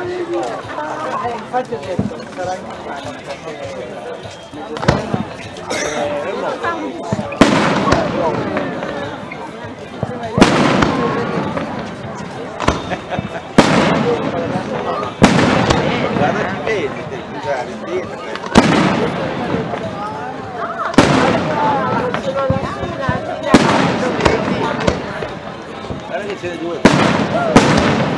Infatti ho detto, sarà in Spagna, Guarda che vedi, devi usare dito. Guarda che ce ne due.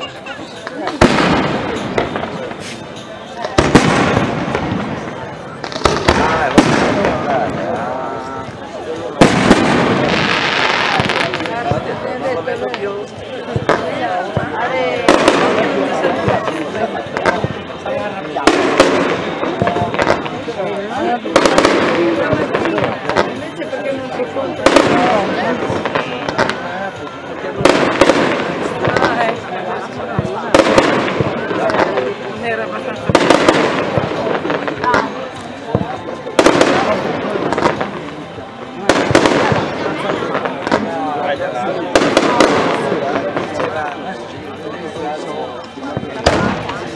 Gracias.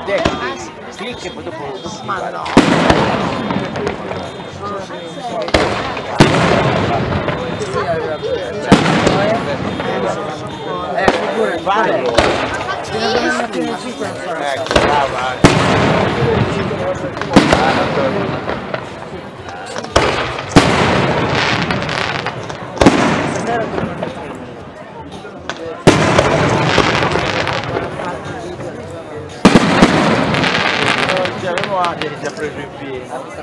stiamo vedendo. Clicca e poi dopo lo Ma no. Eh, figurati, vale. Ecco, brava. Ah, non torno. Anche che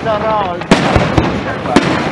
Sta roba.